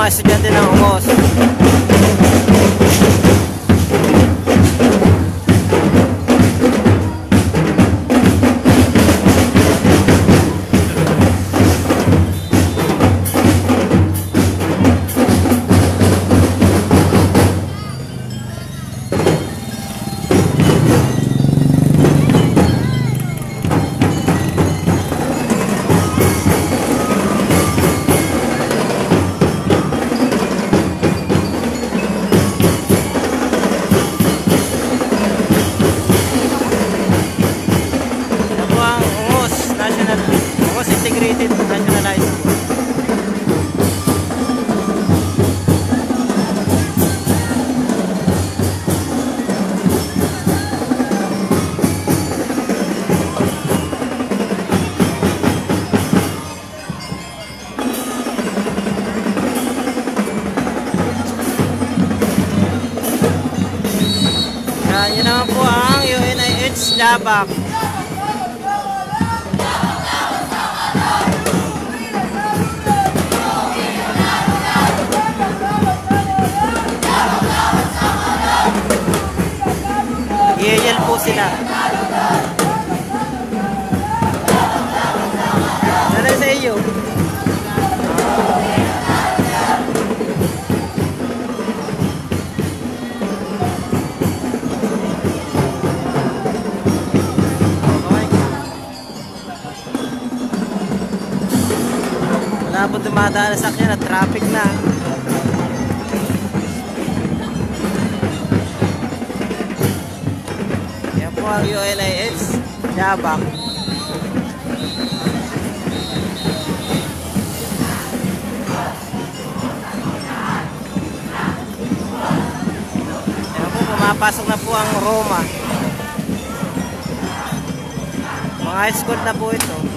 mais estudiante não, moço. Labak. Po dumadaan na sakyan at traffic na. Yan po ang ULIS Yabang. Yan po, pumapasok na po ang Roma. Mga school na po ito.